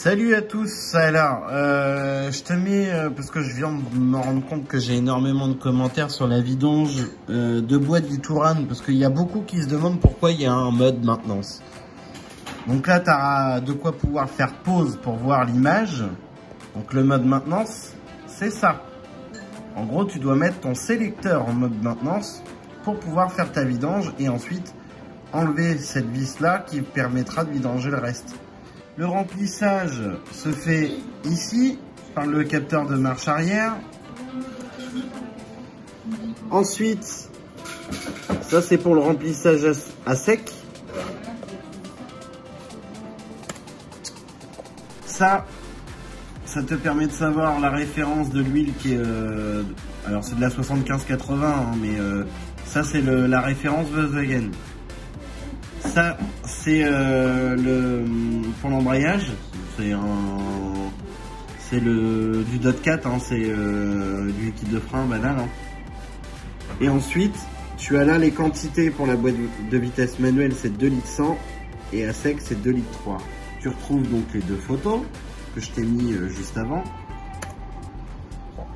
Salut à tous, alors euh, je te mets, euh, parce que je viens de me rendre compte que j'ai énormément de commentaires sur la vidange euh, de bois de Touran, parce qu'il y a beaucoup qui se demandent pourquoi il y a un mode maintenance. Donc là, tu as de quoi pouvoir faire pause pour voir l'image. Donc le mode maintenance, c'est ça. En gros, tu dois mettre ton sélecteur en mode maintenance pour pouvoir faire ta vidange et ensuite enlever cette vis là qui permettra de vidanger le reste. Le remplissage se fait ici par le capteur de marche arrière. Ensuite, ça c'est pour le remplissage à sec. Ça, ça te permet de savoir la référence de l'huile qui est... Euh, alors c'est de la 75-80, hein, mais euh, ça c'est la référence Volkswagen. Ça, c'est euh, le pour l'embrayage. C'est un, c'est le du dot 4, hein, c'est euh, du liquide de frein banal. Hein. Et ensuite, tu as là les quantités pour la boîte de vitesse manuelle, c'est 2 litres 100 et à sec, c'est 2 litres 3. Tu retrouves donc les deux photos que je t'ai mis euh, juste avant.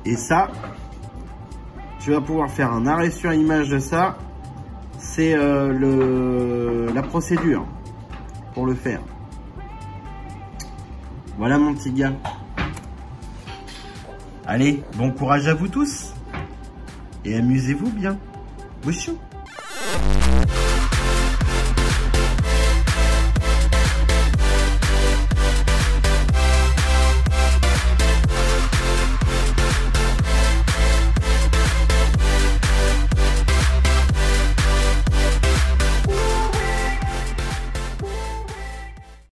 Et ça, tu vas pouvoir faire un arrêt sur image de ça c'est euh, la procédure pour le faire. Voilà mon petit gars. Allez, bon courage à vous tous et amusez-vous bien. Bouchou